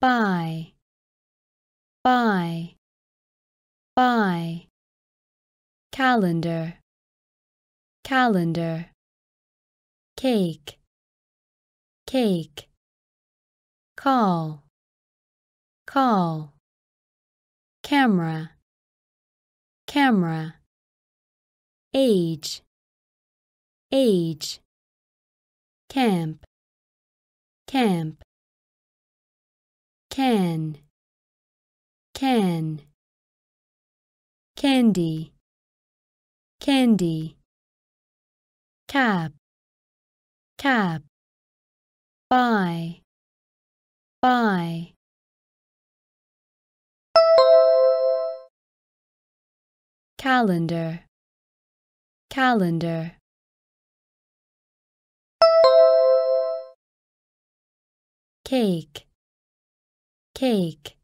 buy, buy, buy, calendar, calendar, cake, cake, call, call, camera, camera, age, age, camp, camp, can, can, candy, candy, cab, cab, buy, buy. calendar, calendar. cake, cake.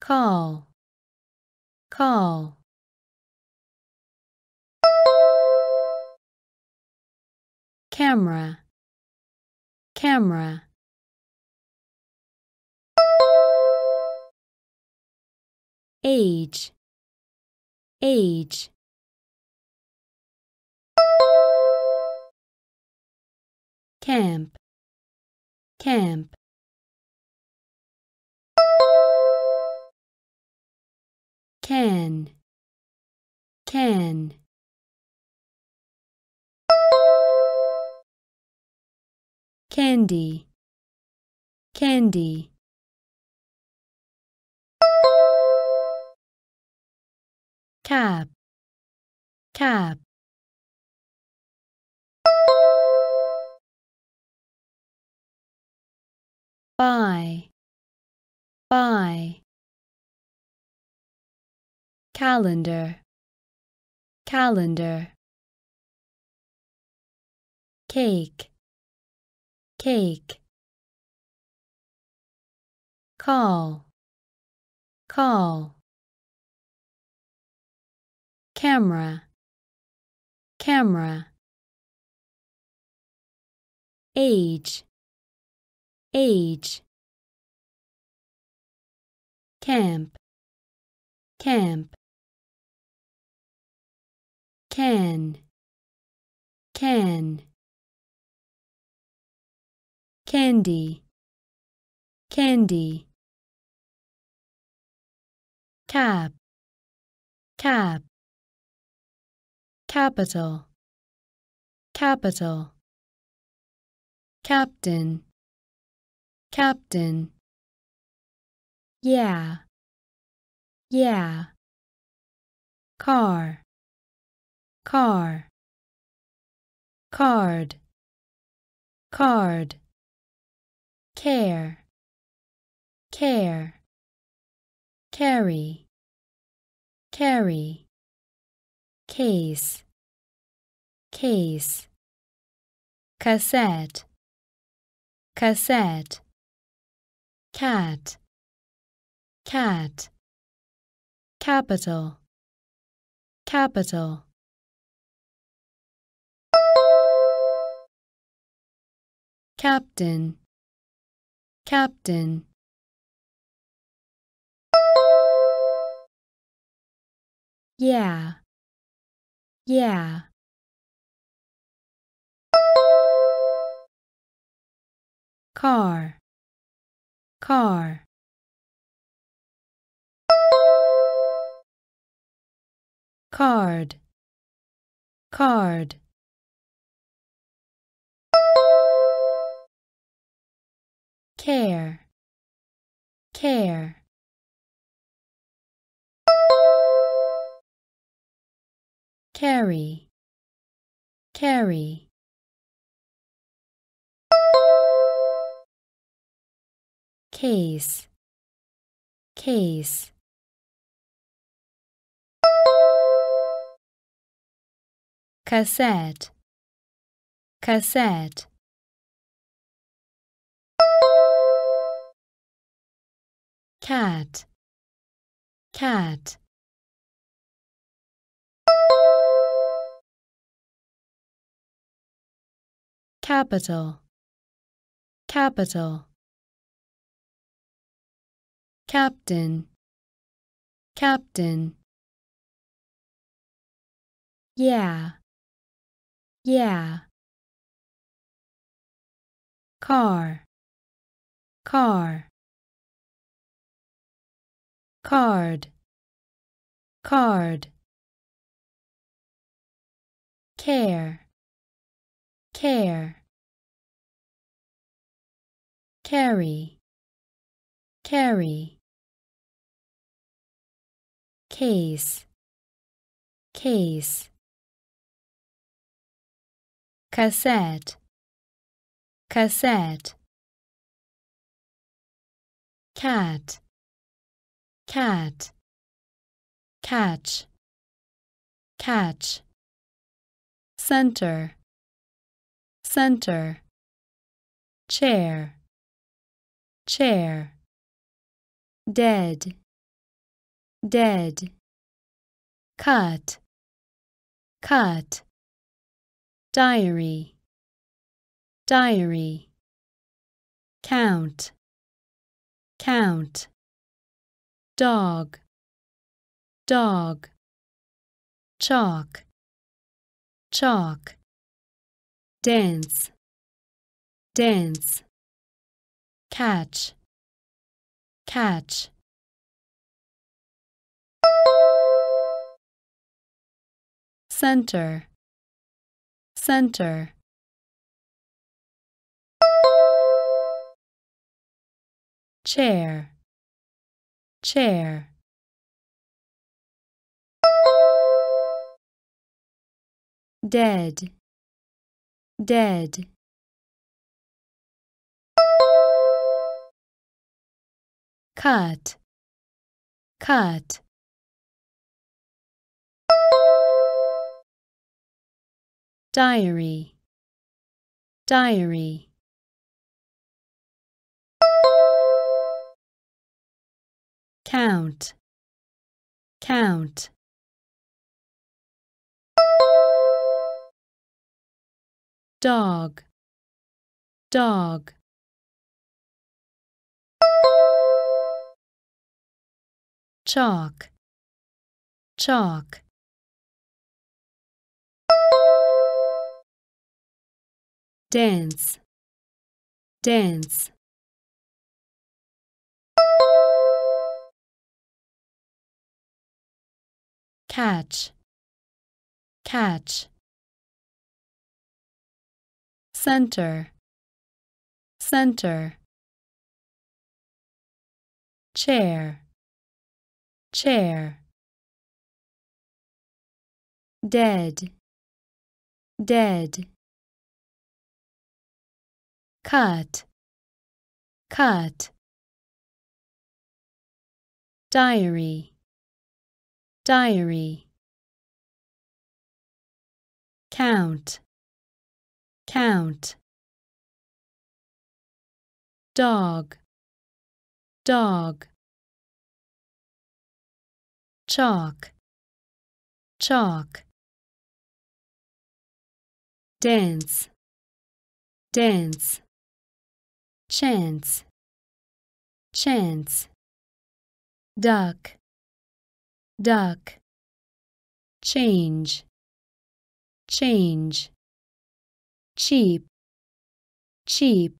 call, call. camera, camera. age, age. Camp, camp. can, can. candy, candy. cab, cab. Buy, buy. calendar, calendar. cake, cake. call, call. camera, camera. age, age. Camp. Camp. Can. Can. Candy. Candy. Cap. Cap. Capital. Capital. Captain captain. Yeah. Yeah. Car. Car. Card. Card. Care. Care. Carry. Carry. Case. Case. Cassette. Cassette cat, cat, capital, capital. Captain, captain. Yeah, yeah. car car. Card. Card. Care. Care. Carry. Carry case, case. cassette, cassette. cat, cat. capital, capital. Captain, captain. Yeah, yeah. Car, car. Card, card. Care, care. Carry, carry. Case, case. Cassette, cassette. Cat, cat. Catch, catch. Center, center. Chair, chair. Dead, dead. Cut, cut. Diary, diary. Count, count. Dog, dog. Chalk, chalk. Dance, dance. Catch, catch. Center, center. Chair, chair. Dead, dead. Cut, cut. Diary, diary. Count, count. Dog, dog. Chalk, chalk. Dance, dance. Catch, catch. Center, center. Chair, chair. Dead, dead. Cut, cut. Diary, diary. Count, count. Dog, dog. Chalk, chalk. Dance, dance. Chance, chance. Duck, duck. Change, change. Cheap, cheap.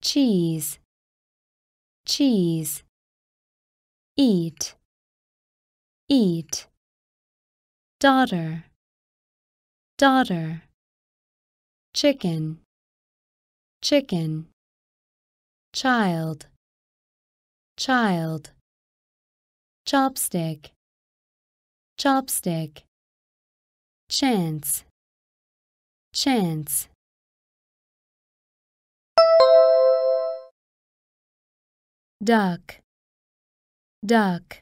Cheese, cheese. Eat, eat. Daughter, daughter. Chicken, chicken. Child, child. Chopstick, chopstick. Chance, chance. Duck, duck.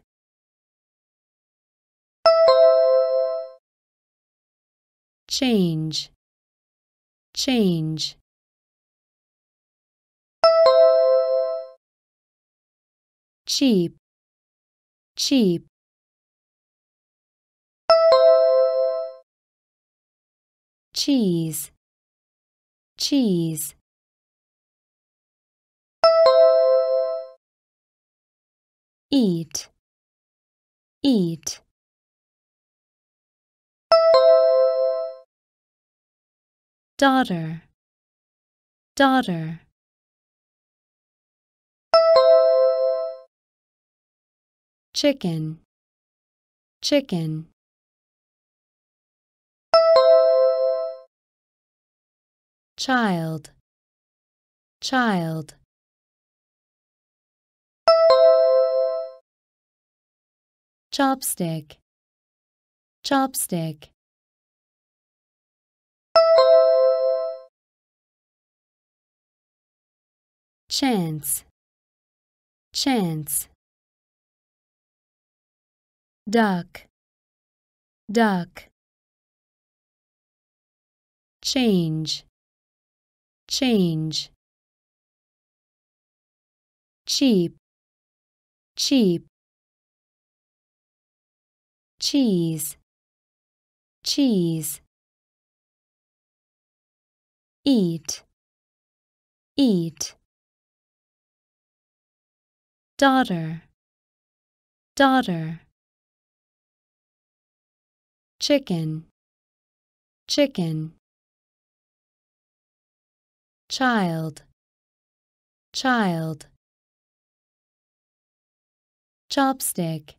Change, change. Cheap, cheap. Cheese, cheese, eat, eat. Daughter, daughter. Chicken, chicken. Child, child. Chopstick, chopstick. Chance, chance. Duck, duck. Change, change. Cheap, cheap. Cheese, cheese. Eat, eat. Daughter, daughter. Chicken, chicken. Child, child. Chopstick,